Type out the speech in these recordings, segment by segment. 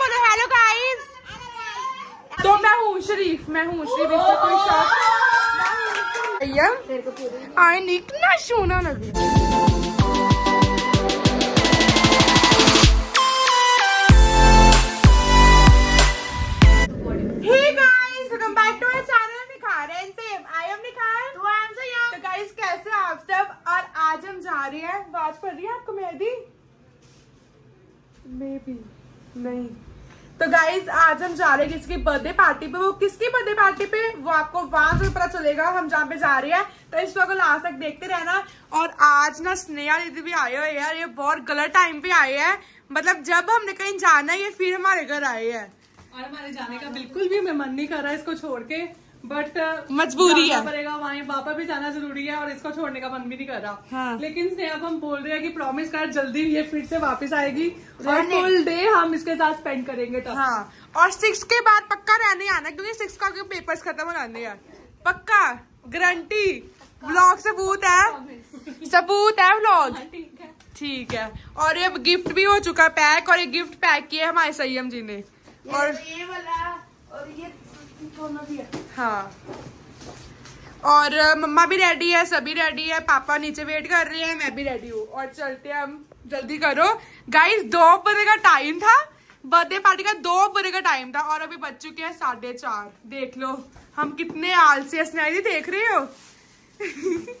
बोलो hello guys तो मैं हूँ शरीफ मैं हूँ शरीफ इसका कोई शौक भैया आए निकना सोना लगे। गाइज़ आज हम जा रहे हैं किसकी बर्थडे पार्टी पे। वो किसकी बर्थडे पार्टी पे? वो आपको वहाँ से पता चलेगा, हम जहाँ पे जा रहे हैं। तो इस वक्त लास्ट तक देखते रहना। और आज ना स्नेहा दीदी भी आए हुए यार, ये बहुत गलत टाइम पे आए हैं। मतलब जब हमने कहीं जाना है, ये फिर हमारे घर आए हैं। और हमारे जाने का बिल्कुल भी मैं मन नहीं कर रहा इसको छोड़ के। बट मजबूरी है। पड़ेगा वहाँ पापा भी जाना ज़रूरी है और इसको छोड़ने का मन भी नहीं कर रहा। हाँ। लेकिन स्नेहा को हम बोल रहे हैं कि प्रॉमिस कर जल्दी ये फिर से वापस आएगी और फुल डे हम इसके साथ स्पेंड करेंगे तब। हाँ और सिक्स के बाद पक्का रहने आना क्योंकि सिक्स का पेपर्स खत्म हो जाने हैं पक्का? गारंटी व्लॉग सबूत है? सबूत है व्लॉग ठीक है। और ये गिफ्ट भी हो चुका है पैक और ये गिफ्ट पैक किया है हमारे संयम जी ने। और ये वाला और ये है। और मम्मा भी रेडी है, सभी रेडी है, पापा नीचे वेट कर रहे हैं, मैं भी रेडी हूँ। और चलते हैं हम, जल्दी करो। गाइस दो बजे का टाइम था। बर्थडे पार्टी का दो बजे का टाइम था और अभी बज चुके हैं साढ़े चार। देख लो, हम कितने आलसी है। स्नेहा जी, देख रहे हो?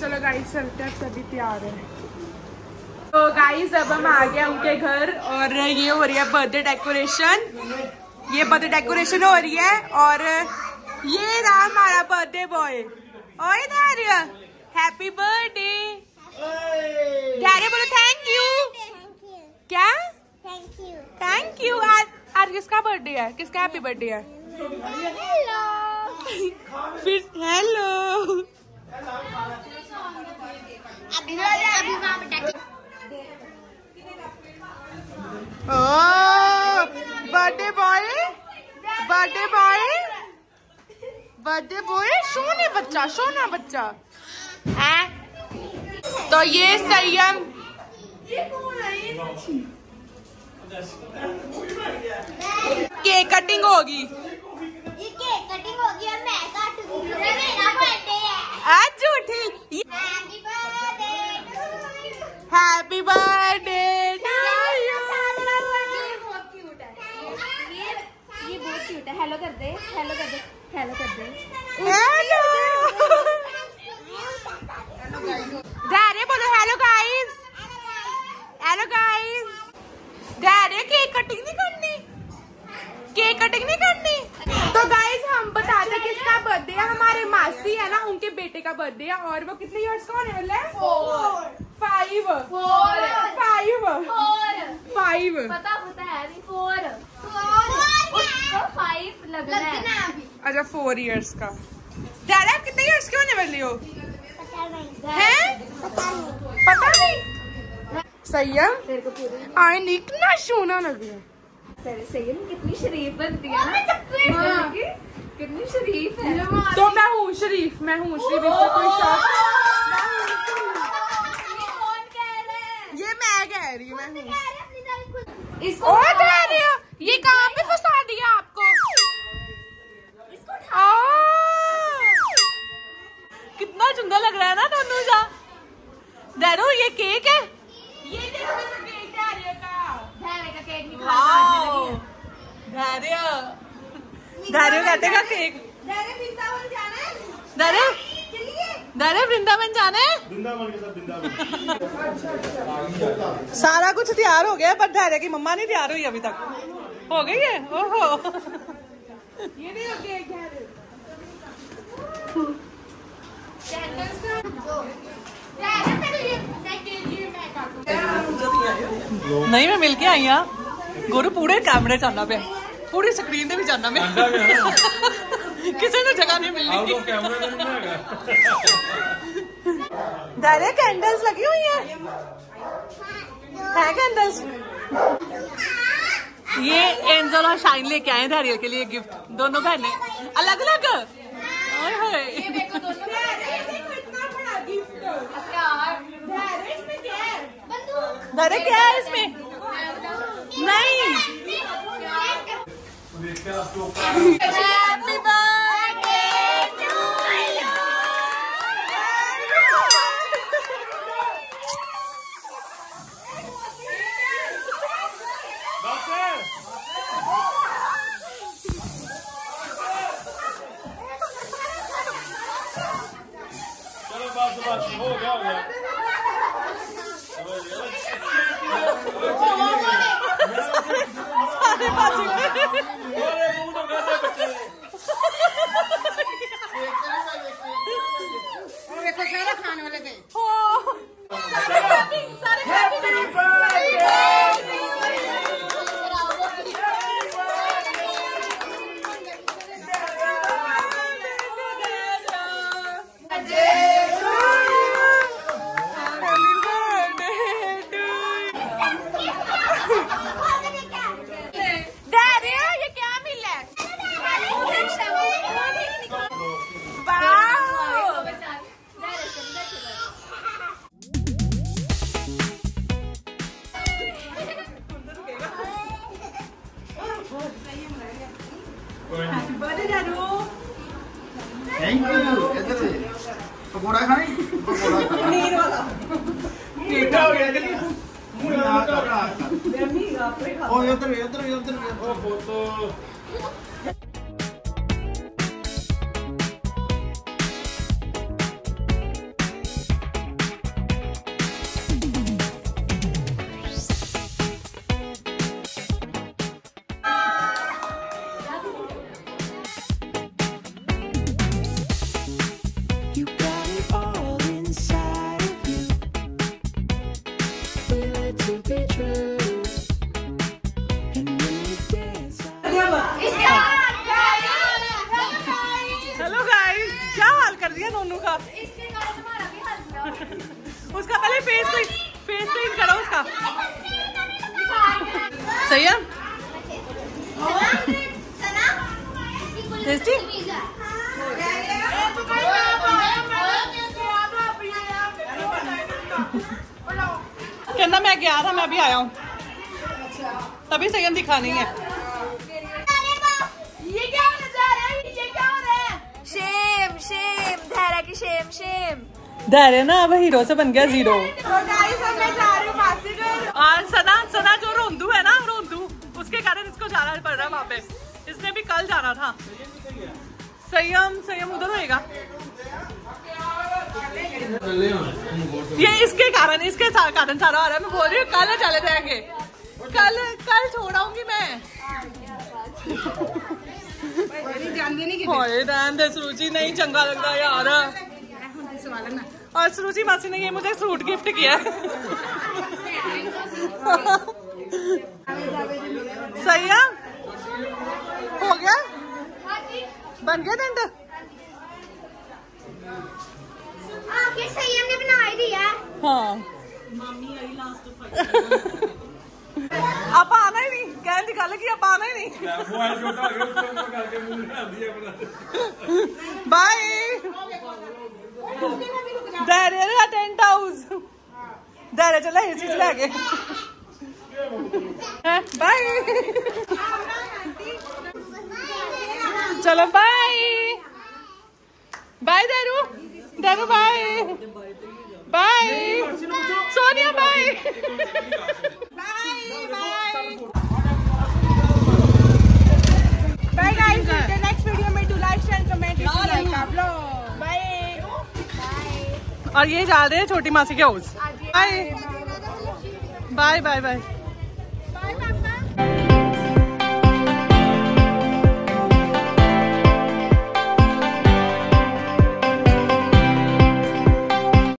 चलो गाइस चलते हैं, सभी तैयार है। तो गाइस अब हम आ गए उनके घर और ये हो रही है बर्थडे डेकोरेशन ये बर्थडे डेकोरेशन हो रही है और ये रहा हमारा बर्थडे बॉय ओए धैर्य हैप्पी बर्थडे धैर्य बोलो थैंक यू क्या? थैंक यू आज आज किसका बर्थडे है? किसका हैप्पी बर्थडे है? फिर hello birthday birthday boy birthday boy सोने बच्चा सोना बच्चा। है? तो ये संयम केक कटिंग होगी। केक कटिंग होगी और मैं काटूँगी मेरा बर्थडे है आज झूठी हैप्पी बर्थडे हैप्पी बर्थडे बहुत क्यूट है ये ये बहुत क्यूट है हेलो कर दे हेलो कर दे दे बोलो hello guys hello guys Dhairya cake cutting नहीं करनी? केक कटिंग नहीं करनी? तो गाइस हम बताते किसका बर्थडे है हमारे मासी है ना उनके बेटे का बर्थडे है और वो कितने इयर्स का होने वाला है? फाइव फाइव फाइव पता पता है नहीं फोर उसको फाइव लगना है। अच्छा फोर इयर्स का। धैर्य आप कितने इयर्स के होने वाले हो? हैं? पता नहीं। संयम आए निकना सोना लग रहा कितनी शरीफ बनती है हाँ, कितनी शरीफ है। तो मैं हूँ शरीफ मैं हूँ शरीफ कोई शौक ये कौन कह रहा है? ये मैं कह रही हूँ मैं हूँ कह रहा है अपनी तारीफ़ खुद इसको ओ धैर्य ये कहाँ पे फंसा दिया आपको? इसको कितना सुंदर लग रहा है ना दोनों का धैर्य ये केक है। ये केक का केक धैर्य कहते का केक? धैर्य दादा वृंदावन जाना? है सारा कुछ तैयार हो गया पर दादा की मम्मा नहीं तैयार हुई अभी तक। हो गई है? ओहो। ये नहीं हो नहीं मैं मिलके आई हाँ। गुरु पूरे कैमरे चाहना पे पूरी स्क्रीन पे भी जाना मैं किसी ने जगह नहीं मिलनी दादा कैंडल्स लगी हुई है? कैंडल्स ये एंजल और शाइन लेके आए धारियल के लिए गिफ्ट दोनों बहने। अलग अलग दादा क्या है? इसमें? नहीं। क्या हो गया जल्दी मुँह ना कर ओ इधर इधर इधर ओ फ़ोटो You दोनों का उसका पहले फेस क्लीन फेस क्लीन करो उसका। सही है? टेस्टी कहना मैं गया था मैं अभी आया हूँ। तभी संयम दिखा नहीं है। ये क्या होने है? ये क्या हो रहा है? शेम शेम की शेम शेम धैर्य ना अब हीरो से बन गया ज़ीरो तो हूँ और सना सना जो रोंदू है ना रोंदू उसके कारण इसको जाना पड़ रहा है वहाँ पे। इसने भी कल जाना था। संयम संयम उधर होएगा। ये इसके कारण इसके कारण सारा आ रहा है। मैं बोल रही हूँ कल चले जाएँगे। कल कल छोड़ाऊँगी मैं होए रहन दे सुरुचि नहीं चंगा लगता यार और सुरुचि मासी ने ये मुझे सूट गिफ्ट किया सही है हो गया बन गया बना ही हाँ ही आप आना ही नहीं। मोबाइल छोटा हो है अपना। बाय धैर्य का टेंट हाउस धैर्य चला एसी चला गए बाय चलो बाय बाय दारू दारू bye bye Sonia bye bye bye और ये जा रहे हैं छोटी मासी के house bye bye bye bye